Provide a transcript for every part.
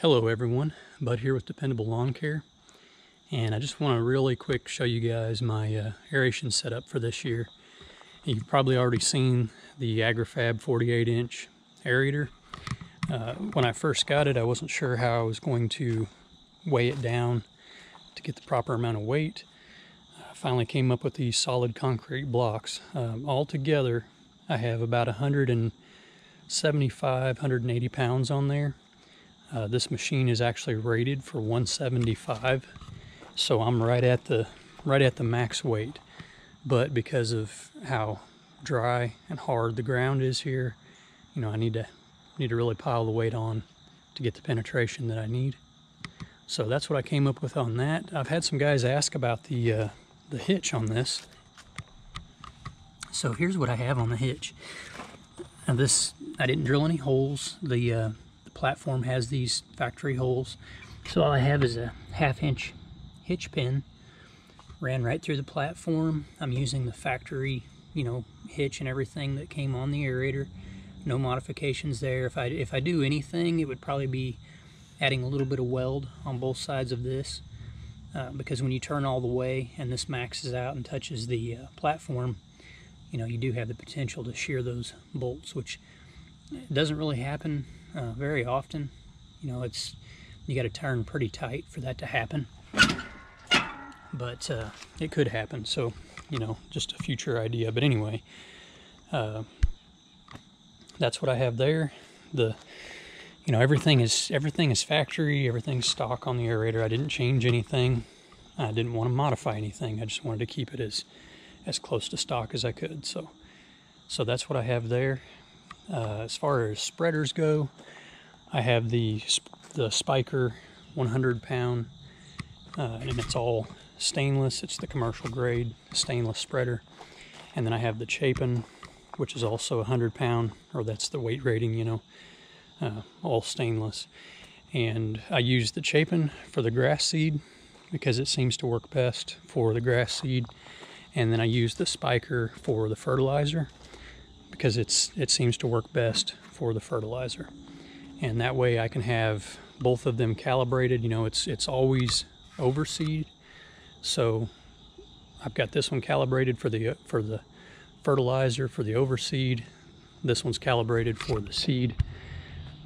Hello everyone, Bud here with Dependable Lawn Care and I just want to really quick show you guys my uh, aeration setup for this year. You've probably already seen the AgriFab 48 inch aerator. Uh, when I first got it I wasn't sure how I was going to weigh it down to get the proper amount of weight. I finally came up with these solid concrete blocks. Um, all together I have about 175, 180 pounds on there uh, this machine is actually rated for 175, so I'm right at the right at the max weight. But because of how dry and hard the ground is here, you know, I need to need to really pile the weight on to get the penetration that I need. So that's what I came up with on that. I've had some guys ask about the uh, the hitch on this. So here's what I have on the hitch. Now this, I didn't drill any holes. The uh, platform has these factory holes. So all I have is a half inch hitch pin ran right through the platform. I'm using the factory, you know, hitch and everything that came on the aerator. No modifications there. If I, if I do anything, it would probably be adding a little bit of weld on both sides of this. Uh, because when you turn all the way and this maxes out and touches the uh, platform, you know, you do have the potential to shear those bolts, which doesn't really happen uh, very often. You know, it's you got to turn pretty tight for that to happen. But uh, it could happen. So, you know, just a future idea. But anyway, uh, that's what I have there. The you know everything is everything is factory. Everything's stock on the aerator. I didn't change anything. I didn't want to modify anything. I just wanted to keep it as as close to stock as I could. So, so that's what I have there. Uh, as far as spreaders go, I have the the Spyker 100 pound, uh, and it's all stainless. It's the commercial grade stainless spreader. And then I have the Chapin, which is also 100 pound, or that's the weight rating, you know, uh, all stainless. And I use the Chapin for the grass seed because it seems to work best for the grass seed. And then I use the Spyker for the fertilizer because it's it seems to work best for the fertilizer. And that way I can have both of them calibrated. You know, it's it's always overseed. So I've got this one calibrated for the for the fertilizer for the overseed. This one's calibrated for the seed.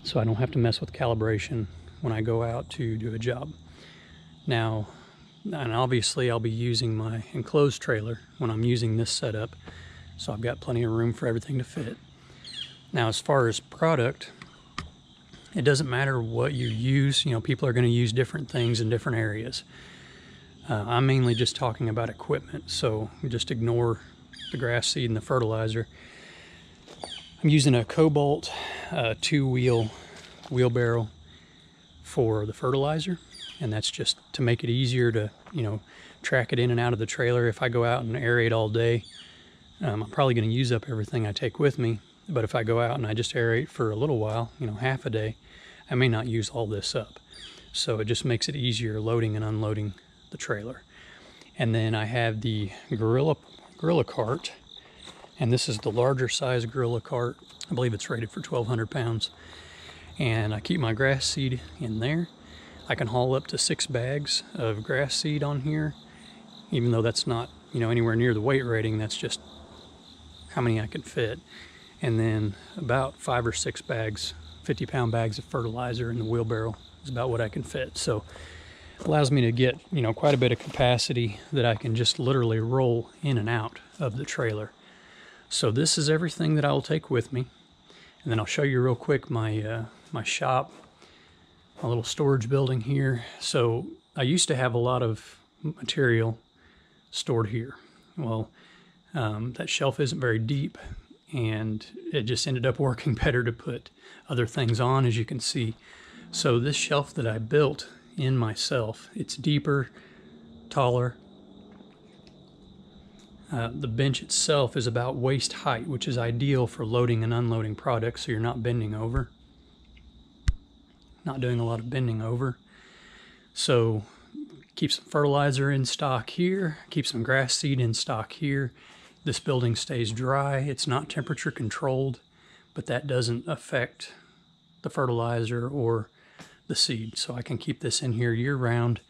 So I don't have to mess with calibration when I go out to do a job. Now, and obviously I'll be using my enclosed trailer when I'm using this setup so I've got plenty of room for everything to fit. Now, as far as product, it doesn't matter what you use. You know, people are going to use different things in different areas. Uh, I'm mainly just talking about equipment, so just ignore the grass seed and the fertilizer. I'm using a Cobalt uh, two-wheel wheelbarrow for the fertilizer, and that's just to make it easier to, you know, track it in and out of the trailer. If I go out and aerate all day, um, I'm probably going to use up everything I take with me, but if I go out and I just aerate for a little while, you know, half a day, I may not use all this up. So it just makes it easier loading and unloading the trailer. And then I have the Gorilla, Gorilla cart, and this is the larger size Gorilla cart. I believe it's rated for 1,200 pounds. And I keep my grass seed in there. I can haul up to six bags of grass seed on here, even though that's not, you know, anywhere near the weight rating. That's just how many I can fit. And then about five or six bags, 50 pound bags of fertilizer in the wheelbarrow is about what I can fit. So allows me to get, you know, quite a bit of capacity that I can just literally roll in and out of the trailer. So this is everything that I'll take with me. And then I'll show you real quick my, uh, my shop, my little storage building here. So I used to have a lot of material stored here. Well, um, that shelf isn't very deep and it just ended up working better to put other things on as you can see. So this shelf that I built in myself, it's deeper, taller. Uh, the bench itself is about waist height, which is ideal for loading and unloading products so you're not bending over. Not doing a lot of bending over. So keep some fertilizer in stock here, keep some grass seed in stock here, this building stays dry. It's not temperature controlled, but that doesn't affect the fertilizer or the seed. So I can keep this in here year round.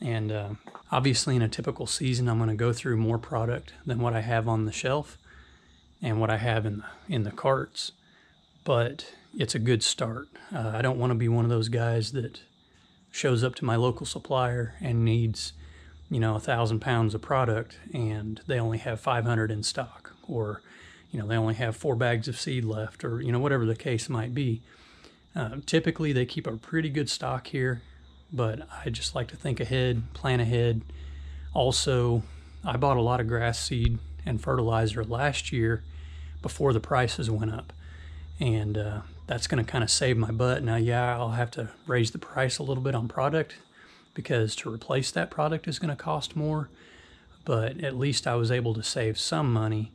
And uh, obviously in a typical season, I'm going to go through more product than what I have on the shelf and what I have in the, in the carts. But it's a good start. Uh, I don't want to be one of those guys that shows up to my local supplier and needs, you know, a thousand pounds of product and they only have 500 in stock or, you know, they only have four bags of seed left or, you know, whatever the case might be. Uh, typically, they keep a pretty good stock here, but I just like to think ahead, plan ahead. Also, I bought a lot of grass seed and fertilizer last year before the prices went up. And uh, that's going to kind of save my butt. Now, yeah, I'll have to raise the price a little bit on product because to replace that product is going to cost more. But at least I was able to save some money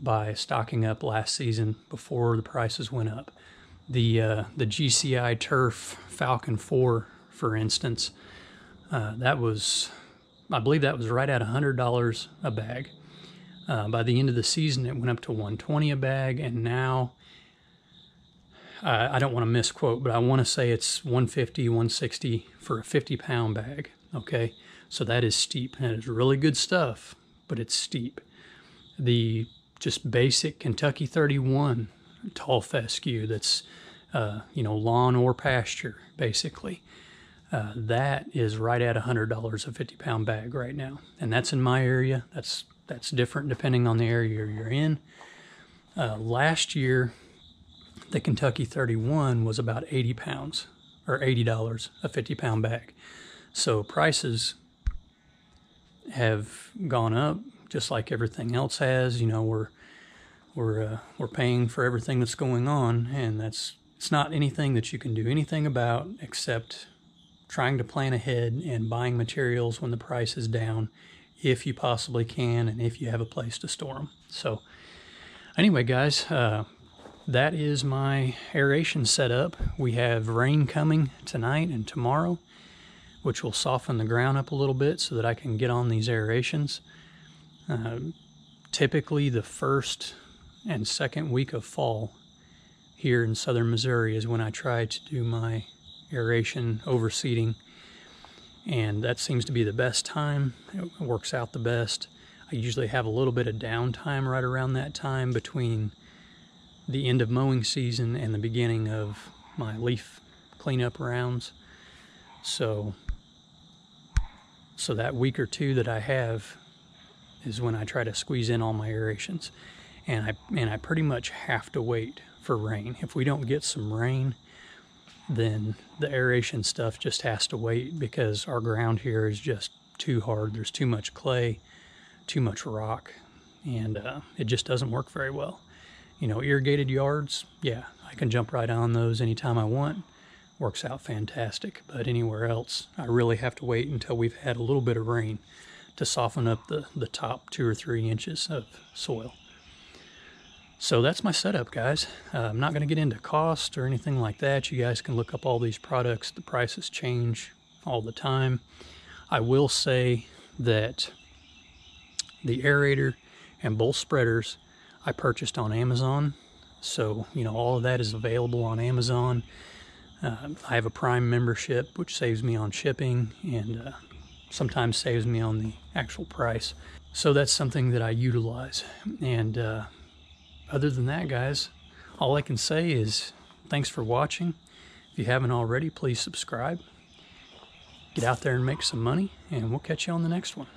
by stocking up last season before the prices went up the uh, the GCI Turf Falcon 4, for instance, uh, that was, I believe that was right at $100 a bag. Uh, by the end of the season, it went up to 120 a bag, and now I don't want to misquote, but I want to say it's 150, 160 for a 50 pound bag. Okay, so that is steep, and it's really good stuff, but it's steep. The just basic Kentucky 31 tall fescue that's uh, you know, lawn or pasture, basically. Uh, that is right at $100 a 50 pound bag right now. And that's in my area. That's, that's different depending on the area you're in. Uh, last year, the Kentucky 31 was about 80 pounds or $80 a 50 pound bag. So prices have gone up just like everything else has. You know, we're, we're, uh, we're paying for everything that's going on, and that's it's not anything that you can do anything about except trying to plan ahead and buying materials when the price is down if you possibly can and if you have a place to store them. So, anyway, guys, uh, that is my aeration setup. We have rain coming tonight and tomorrow, which will soften the ground up a little bit so that I can get on these aerations. Uh, typically, the first and second week of fall here in southern Missouri is when I try to do my aeration overseeding and that seems to be the best time. It works out the best. I usually have a little bit of downtime right around that time between the end of mowing season and the beginning of my leaf cleanup rounds. So so that week or two that I have is when I try to squeeze in all my aerations. And I and I pretty much have to wait for rain. If we don't get some rain, then the aeration stuff just has to wait because our ground here is just too hard. There's too much clay, too much rock, and uh, it just doesn't work very well. You know, irrigated yards, yeah, I can jump right on those anytime I want. Works out fantastic. But anywhere else, I really have to wait until we've had a little bit of rain to soften up the, the top two or three inches of soil. So that's my setup, guys. Uh, I'm not going to get into cost or anything like that. You guys can look up all these products. The prices change all the time. I will say that the aerator and both spreaders I purchased on Amazon. So, you know, all of that is available on Amazon. Uh, I have a Prime membership, which saves me on shipping and uh, sometimes saves me on the actual price. So that's something that I utilize. And uh, other than that, guys, all I can say is thanks for watching. If you haven't already, please subscribe. Get out there and make some money, and we'll catch you on the next one.